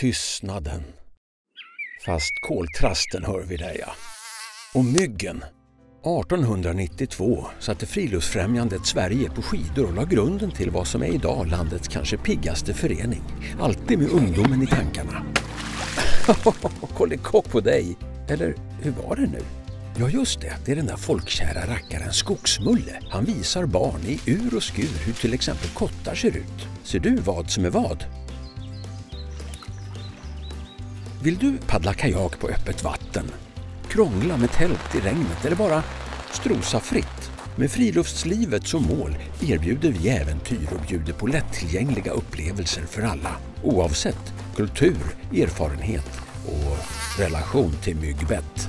Tystnaden. Fast koltrasten hör vi där ja. Och myggen. 1892 satte Friluftsfrämjandet Sverige på skidor och la grunden till vad som är idag landets kanske piggaste förening. Alltid med ungdomen i tankarna. Kollikock på dig! Eller hur var det nu? Ja just det, det är den där folkkära rackaren Skogsmulle. Han visar barn i ur och skur hur till exempel kottar ser ut. Ser du vad som är vad? Vill du paddla kajak på öppet vatten? Krångla med tält i regnet eller bara strosa fritt? Med friluftslivet som mål erbjuder vi äventyr och bjuder på lättillgängliga upplevelser för alla oavsett kultur, erfarenhet och relation till myggbett.